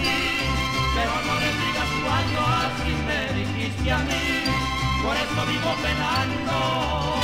así, pero no le digas cuando así me dijiste a mí, por eso vivo penando.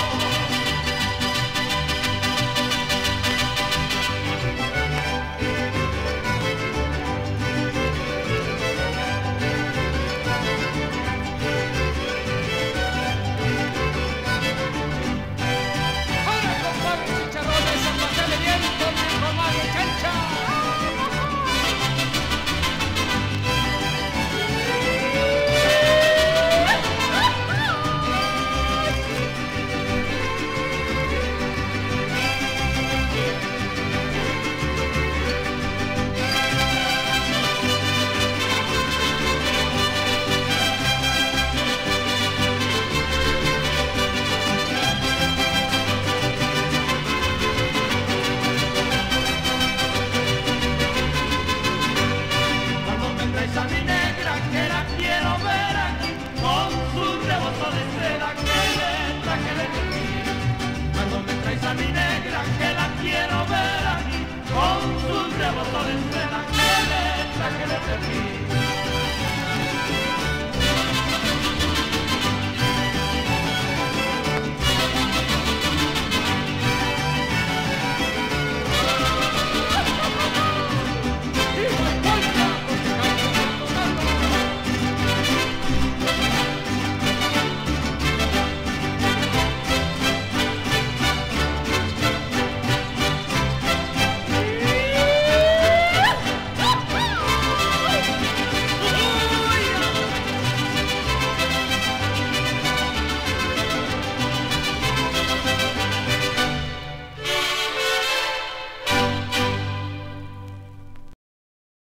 Lloren de la traje de.